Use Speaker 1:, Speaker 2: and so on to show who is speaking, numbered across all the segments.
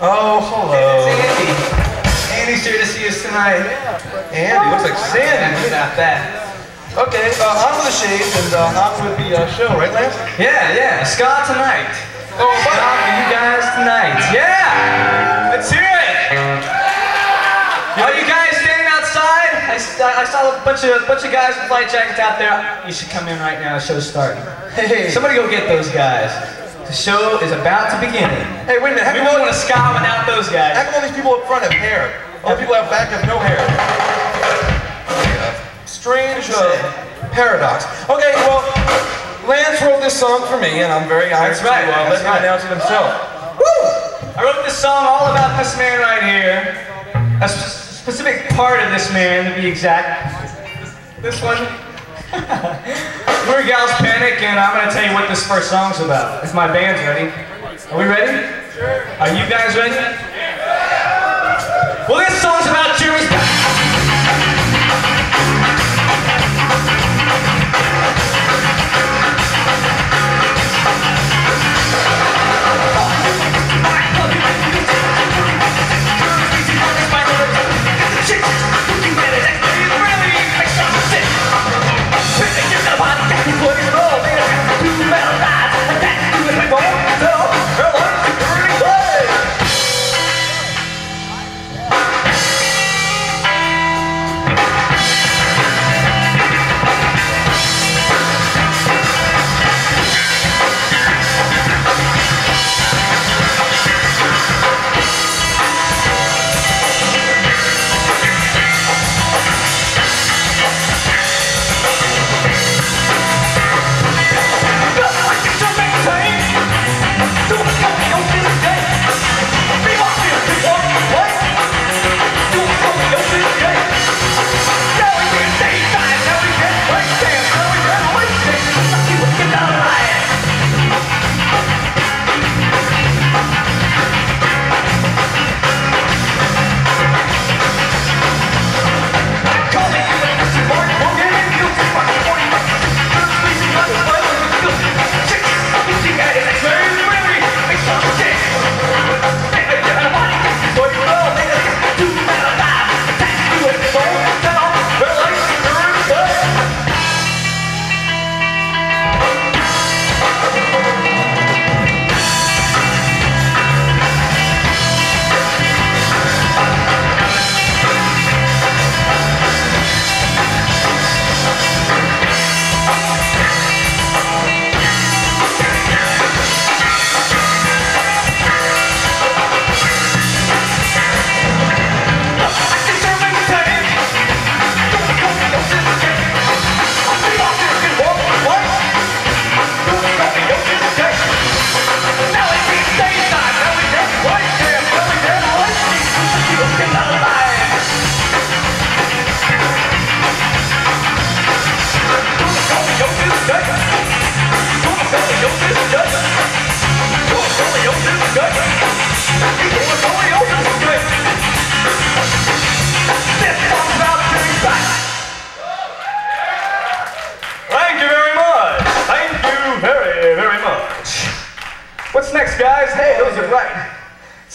Speaker 1: Oh, hello.
Speaker 2: It's Andy. Andy's here to see us tonight.
Speaker 1: Andy, looks like Sandy.
Speaker 2: Not bad.
Speaker 1: Okay, uh, on with the shades and uh, on with the uh, show, right, Lance?
Speaker 2: Yeah, yeah. Scott tonight.
Speaker 1: Oh,
Speaker 2: Ska for you guys tonight. Yeah. Let's hear it. Are you guys standing outside? I saw a bunch of bunch of guys with light jackets out there. You should come in right now. The show's starting.
Speaker 1: Hey.
Speaker 2: Somebody go get those guys. The show is about to begin.
Speaker 1: Hey, wait a minute. How
Speaker 2: We
Speaker 1: all,
Speaker 2: want to ska without those
Speaker 1: how
Speaker 2: guys.
Speaker 1: come all these people up front have hair? All the people out back have no hair. Strange uh, paradox. Okay, well, Lance wrote this song for me, and I'm very honored
Speaker 2: That's right,
Speaker 1: to uh, let him
Speaker 2: right.
Speaker 1: announce it himself.
Speaker 2: I wrote this song all about this man right here. A sp- specific part of this man, to be exact. This one. We're Gals Panic, and I'm gonna tell you what this first song's about. If my band's ready. Are we ready? Sure. Are you guys ready? Well, this song's about Jeremy's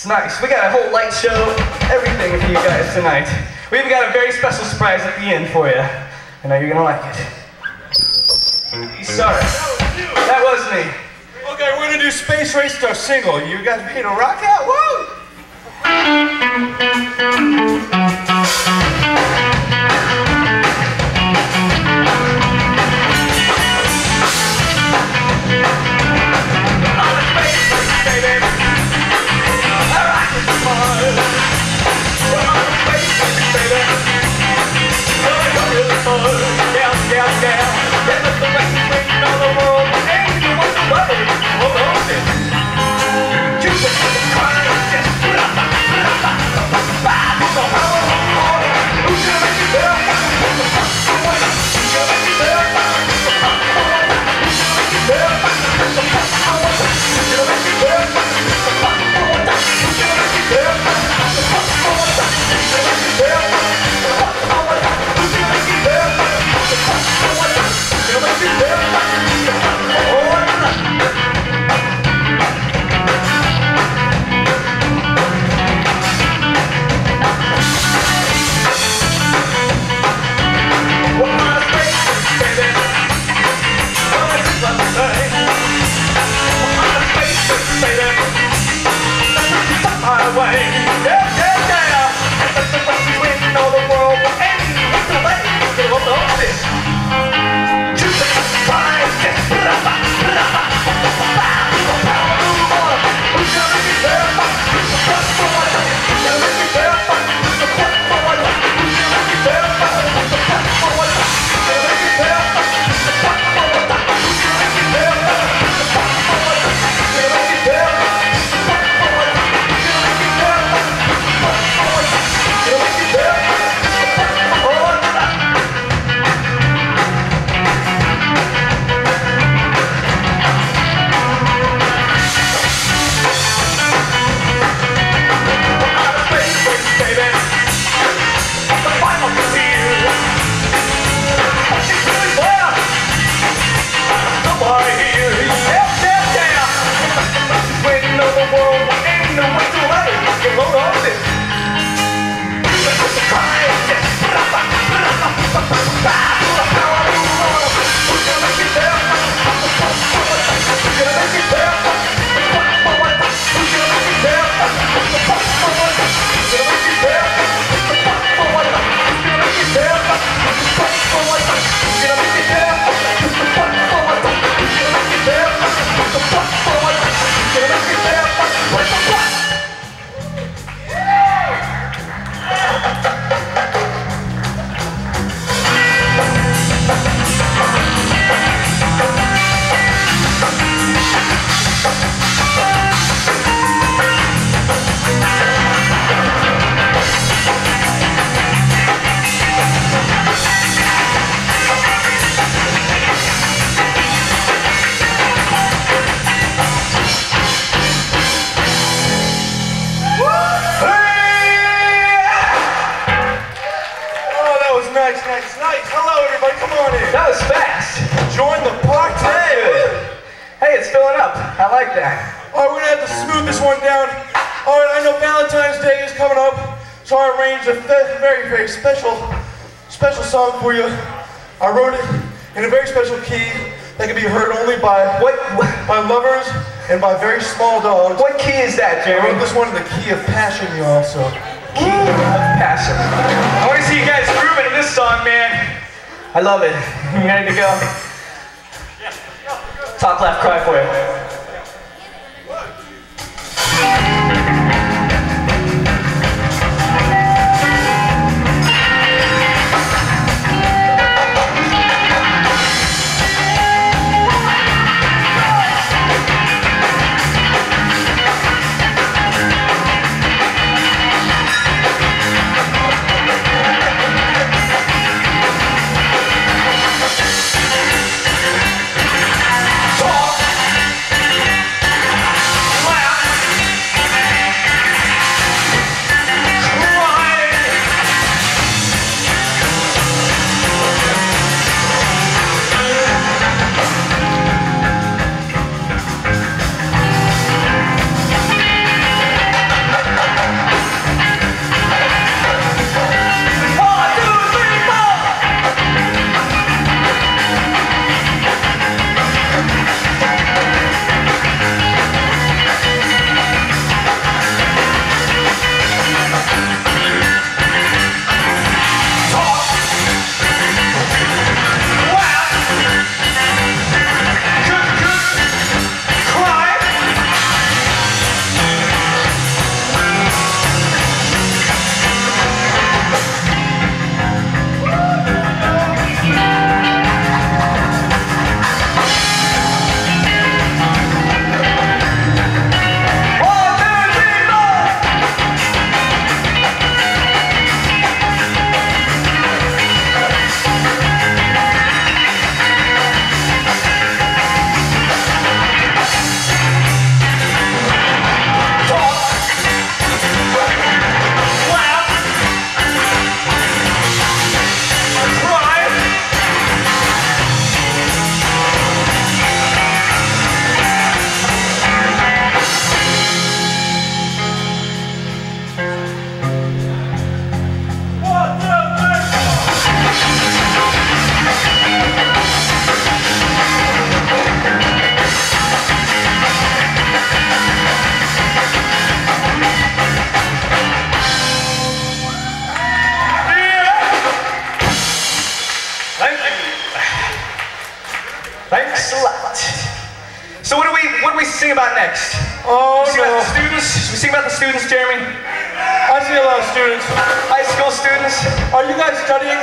Speaker 2: It's nice. We got a whole light show, everything for you guys tonight. We even got a very special surprise at the end for you. I know you're gonna like it. Sorry. That was me.
Speaker 1: Okay, we're gonna do Space Race to Star single. You guys ready to rock out? Woo! Special, special song for you. I wrote it in a very special key that can be heard only by
Speaker 2: What what,
Speaker 1: by lovers and by very small dogs.
Speaker 2: what key is that,
Speaker 1: I wrote this one in the key of passion, y'all. So
Speaker 2: Key of passion. I want to see you guys grooving to this song, man. I love it. You ready to go? Talk, left, cry for you. Students, Jeremy.
Speaker 1: I see a lot of students.
Speaker 2: High school students.
Speaker 1: Are you guys studying?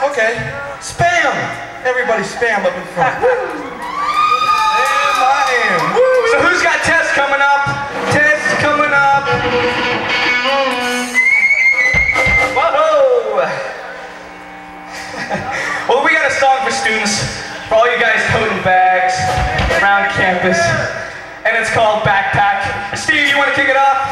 Speaker 1: Okay. Spam! Everybody spam up in front. Spam I am.
Speaker 2: So who's got tests coming up? Tests coming up. Whoa! well, we got a song for students, for all you guys toting bags around campus, and it's called Backpack. Steve, you want to kick it off?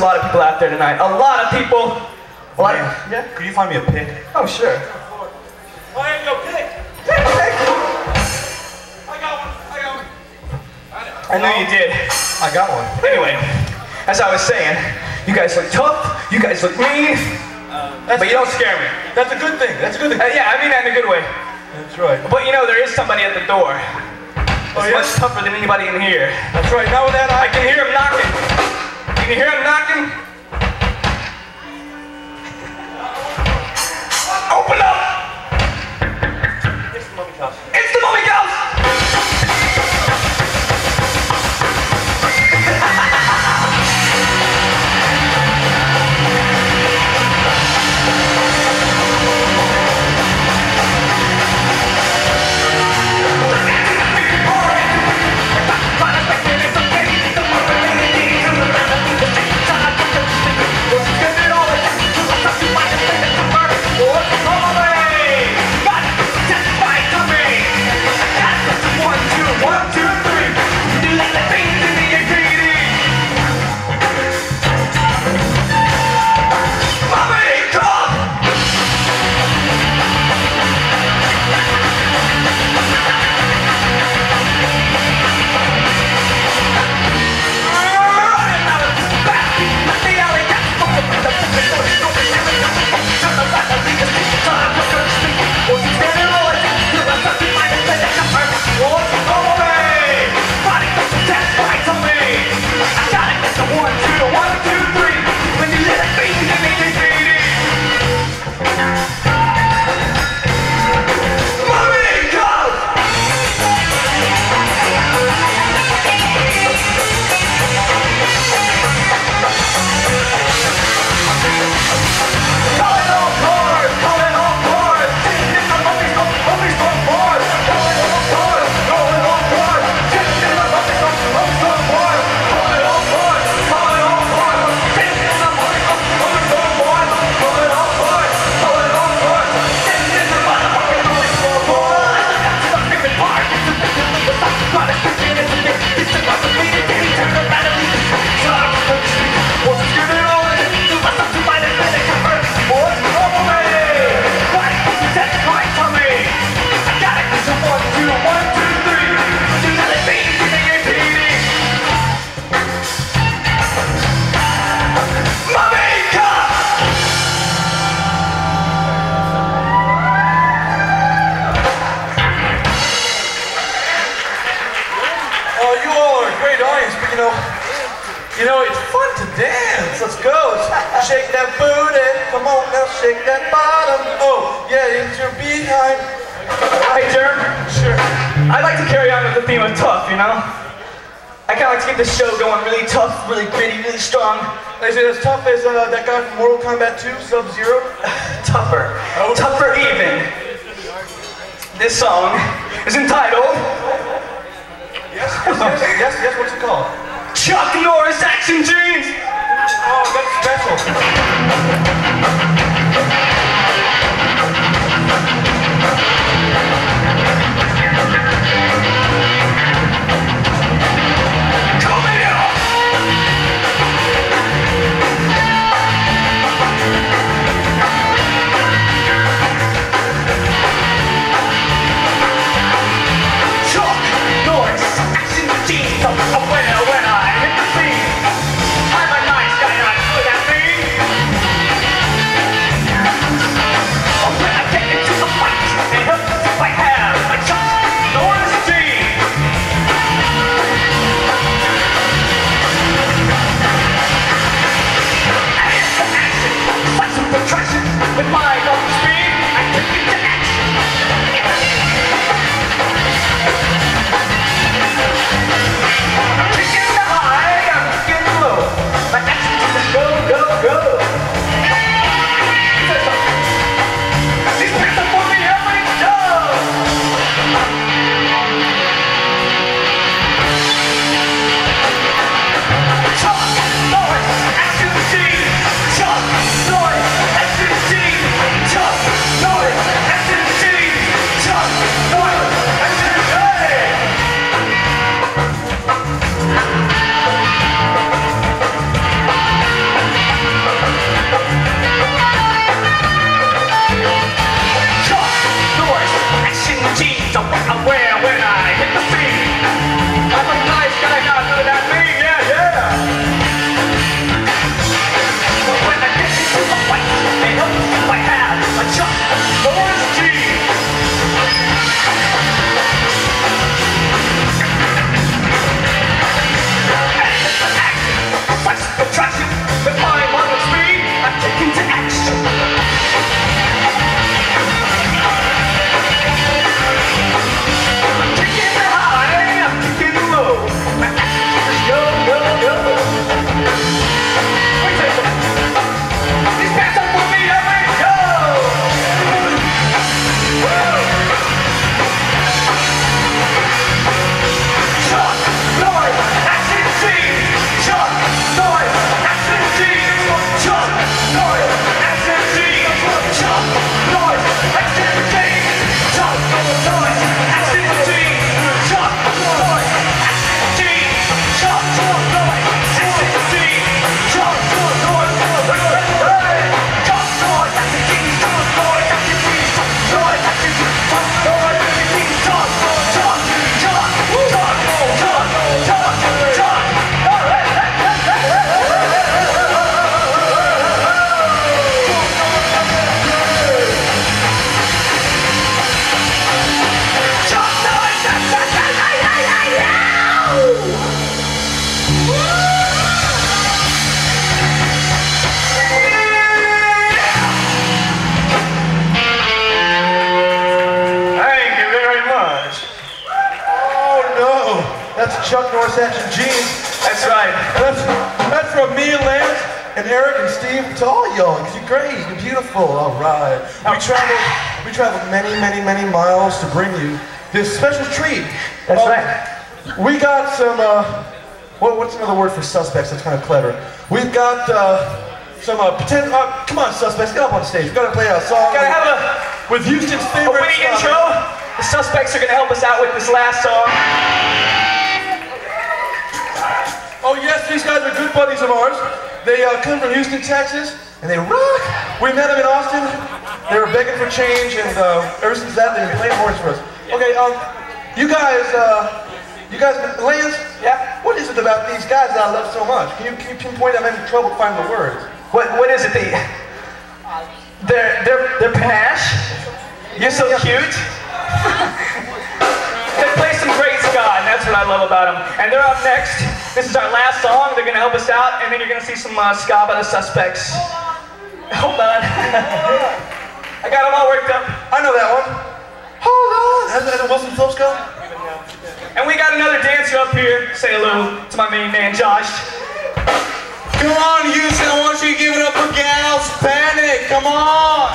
Speaker 2: A lot of people out there tonight. A lot of people. A lot of,
Speaker 1: Yeah? Could you find me a pick?
Speaker 2: oh, sure.
Speaker 1: I ain't no pick.
Speaker 2: Pick, I
Speaker 1: I got one. I got one.
Speaker 2: knew you did.
Speaker 1: I got one.
Speaker 2: Anyway, as I was saying, you guys look tough, you guys look mean,
Speaker 1: That's
Speaker 2: but you don't scare me.
Speaker 1: That's a good thing. That's a good thing.
Speaker 2: Uh, yeah, I mean that in a good way.
Speaker 1: That's right.
Speaker 2: But you know, there is somebody at the door.
Speaker 1: Oh,
Speaker 2: It's
Speaker 1: yeah?
Speaker 2: much tougher than anybody in here.
Speaker 1: That's right. Now that,
Speaker 2: I
Speaker 1: I
Speaker 2: can hear him knocking. You hear him knocking? Open up! Really gritty, really strong.
Speaker 1: Is it as tough as uh, that guy from Mortal Kombat 2, Sub-Zero?
Speaker 2: Tougher.
Speaker 1: Oh.
Speaker 2: Tougher even. This song is entitled
Speaker 1: Yes, yes, yes, yes, yes, what's it called?
Speaker 2: Chuck Norris Action Jeans.
Speaker 1: Oh, that's special. Thomas Action Jeans.
Speaker 2: That's right.
Speaker 1: That's, that's from me and Lance and Eric and Steve to all y'all, you're great, you're beautiful, all right. We traveled, we traveled many, many, many miles to bring you this special treat.
Speaker 2: That's
Speaker 1: Um,
Speaker 2: right.
Speaker 1: We got some, uh, what, what's another word for suspects that's kind of clever? We've got uh, some uh, potential, uh, come on suspects, get up on stage. We've got to play a song
Speaker 2: Gotta have a,
Speaker 1: with Houston's
Speaker 2: a
Speaker 1: favorite
Speaker 2: witty
Speaker 1: song.
Speaker 2: intro. The suspects are gonna help us out with this last song.
Speaker 1: Oh yes, these guys are good buddies of ours. They uh, come from Houston, Texas, and they rock. We met them in Austin. They were begging for change, and uh, ever since that, they've been playing horns for us. Okay, um, you guys, uh, you guys, Lance,
Speaker 2: Yeah?
Speaker 1: what is it about these guys that I love so much? Can you, can you pinpoint? I'm having trouble finding the words.
Speaker 2: What what is it? They, they're they're they're panache. You're so cute. that's what I love about them. And they're up next. This is our last song. They're gonna help us out, and then you're gonna see some uh, ska by the Suspects. Hold on. I got them all worked up.
Speaker 1: I know that one. Hold on. Has, has Wilson Phillips go?
Speaker 2: And we got another dancer up here. Say hello to my main man, Josh.
Speaker 3: Come on, Houston, I want you to give it up for Gals Panic. Come on.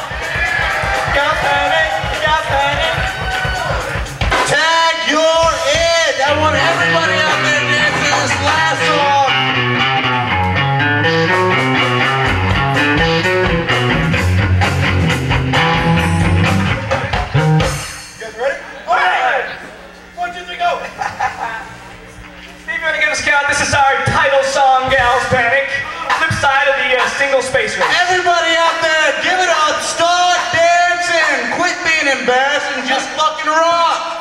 Speaker 2: Panic. Flip side of the uh, single space race.
Speaker 3: Everybody out there, give it up. Start dancing. Quit being embarrassed and just fucking rock.